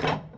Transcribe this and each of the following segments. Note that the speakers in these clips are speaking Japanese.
you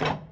you